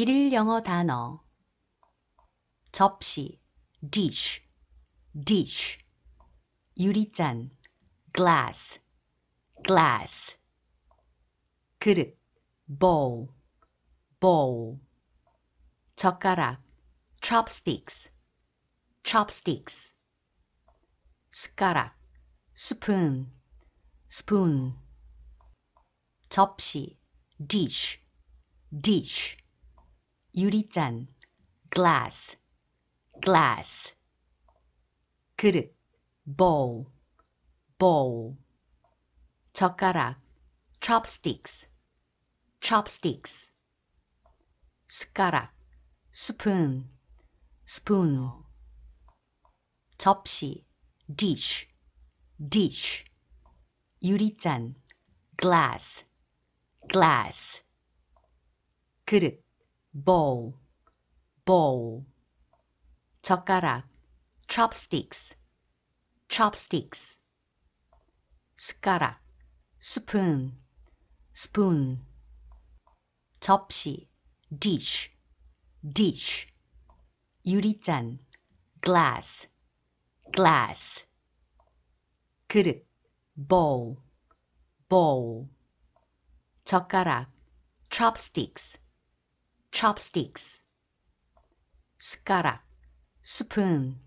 일일 영어 단어 접시 dish dish 유리잔 glass glass 그릇 bowl bowl 젓가락 chopsticks chopsticks 숟가락 spoon spoon 접시 dish dish 유리잔 glass glass 그릇 bowl bowl 젓가락 chopsticks chopsticks 숟가락 spoon spoon 접시 dish dish 유리잔 glass glass 그릇 bowl bowl 젓가락 chopsticks chopsticks 숟가락 spoon spoon 접시 dish dish 유리잔 glass glass 그릇 bowl bowl 젓가락 chopsticks chopsticks 숟가락 spoon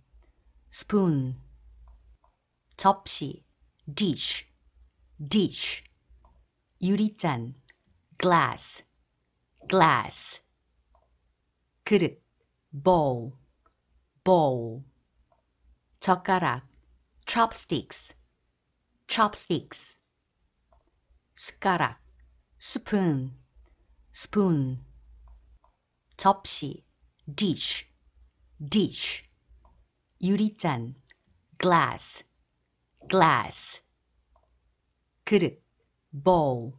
spoon 접시 dish dish 유리잔 glass glass 그릇 bowl bowl 젓가락 chopsticks chopsticks 숟가락 spoon spoon 접시 dish dish 유리잔 glass glass 그릇 bowl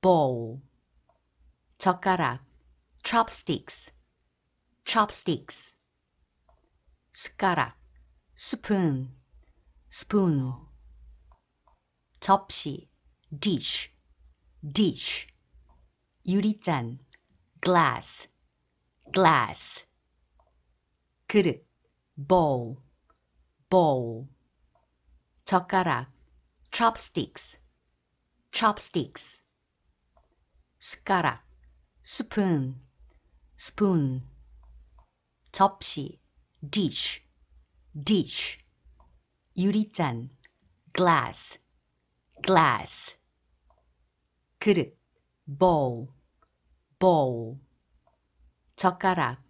bowl 젓가락 chopsticks chopsticks 숟가락 spoon spoon 접시 dish dish 유리잔 glass glass 그릇 bowl bowl 젓가락 chopsticks chopsticks 숟가락 spoon spoon 접시 dish dish 유리잔 glass glass 그릇 bowl bowl 젓가락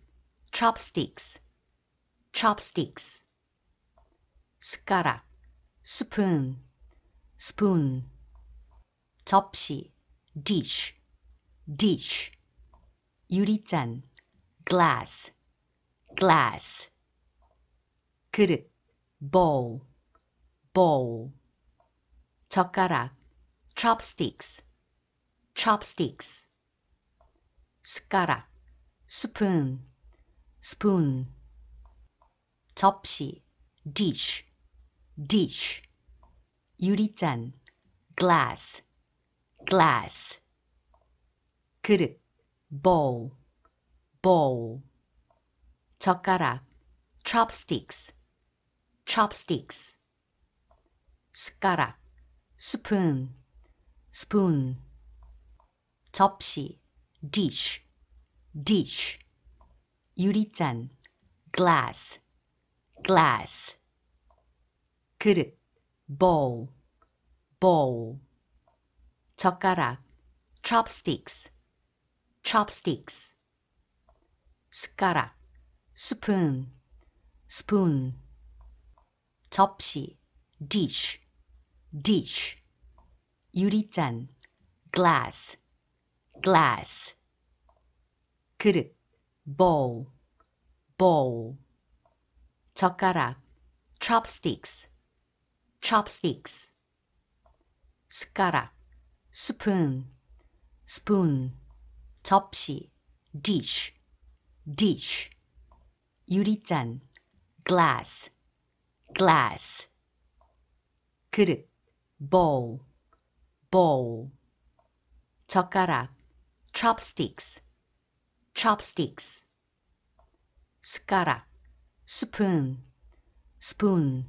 chopsticks chopsticks 숟가락 spoon spoon 접시 dish dish 유리잔 glass glass 그릇 bowl bowl 젓가락 chopsticks chopsticks 숟가락 spoon spoon 접시 dish dish 유리잔 glass glass 그릇 bowl bowl 젓가락 chopsticks chopsticks 숟가락 spoon spoon 접시 dish dish 유리잔 glass glass 그릇 bowl bowl 젓가락 chopsticks chopsticks 숟가락 spoon spoon 접시 dish dish 유리잔 glass glass 그릇 bowl bowl 젓가락 chopsticks chopsticks 숟가락 spoon spoon 접시 dish dish 유리잔 glass glass 그릇 bowl bowl 젓가락 chopsticks chopsticks 숟가락 spoon spoon